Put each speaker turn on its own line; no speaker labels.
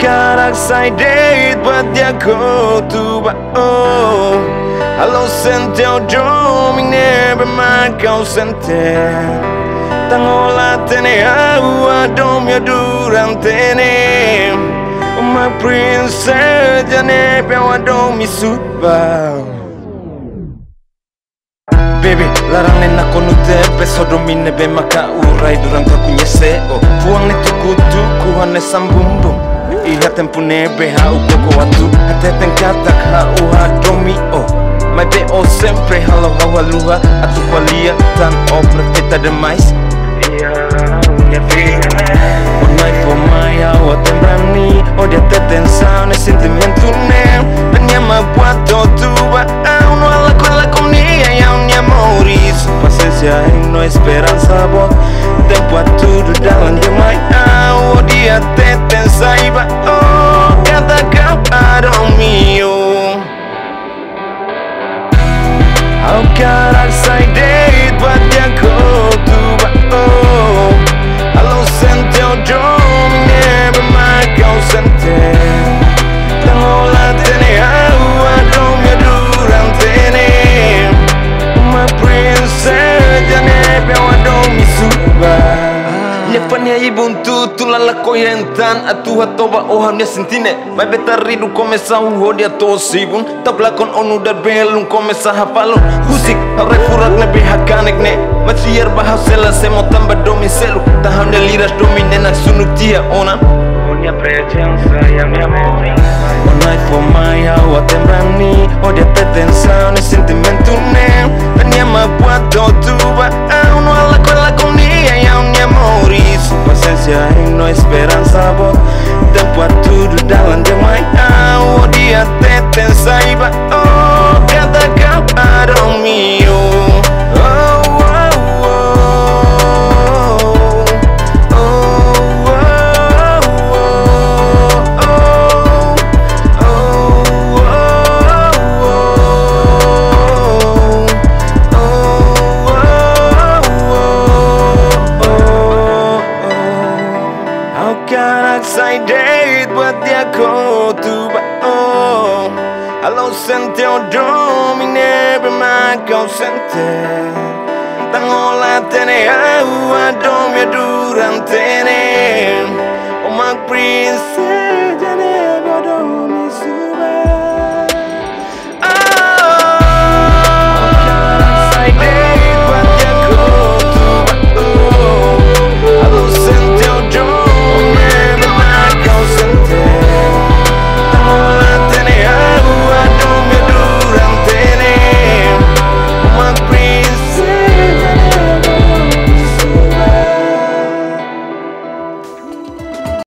karak sai date buat dia go tu ba oh Halo sente ojo ming nebe ma kau sente. Tangola tene au adom ya duran tene. My princess jane pe wadom mi suba. Baby, larang nena kono te Peso domine be maka urai durang ka kunyese o Puang ne tukutu kuhane sambumbu Ihatan pune beha ukoko watu Hateten katak ha uha domio Mas deo sempre halo hawa luha Atu falia tan o profeta demais Minha filha Onai for maya o tembrani Odia te tensão ne sentimento nem Penyama buat tua até saiba oh, cada camarão meu Ao caralho sai de Lefania ibuntu tulala koyentan atu hatoba oham ya sentine. Mai betaridu komesa uho dia to sibun. Tabla kon onu dar belun komesa hapalun Husik hare furak ne behakanek ne. Masier bahas sela semo tamba domi selu. Taham de liras domine na sunuk tia ona.
Punya presenza e mi amore
Onai for mai awa tembrani O dia pretensa ne sentimento ne. Venia ma puato tuba excited but they're cold to oh Allo sente domine per ma consente Tango I tene agua domia durante ne Oh my princess.